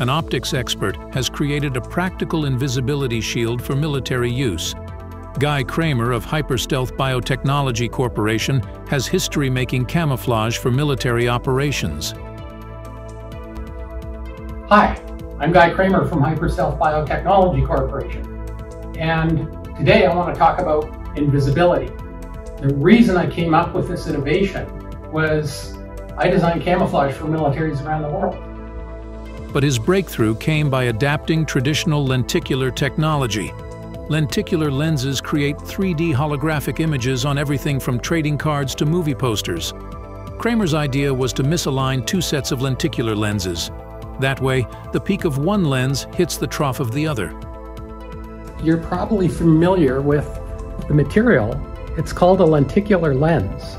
An optics expert has created a practical invisibility shield for military use. Guy Cramer of Hyperstealth Biotechnology Corporation has history making camouflage for military operations. Hi, I'm Guy Cramer from Hyperstealth Biotechnology Corporation. And today I want to talk about invisibility. The reason I came up with this innovation was I designed camouflage for militaries around the world but his breakthrough came by adapting traditional lenticular technology. Lenticular lenses create 3D holographic images on everything from trading cards to movie posters. Cramer's idea was to misalign two sets of lenticular lenses. That way, the peak of one lens hits the trough of the other. You're probably familiar with the material. It's called a lenticular lens.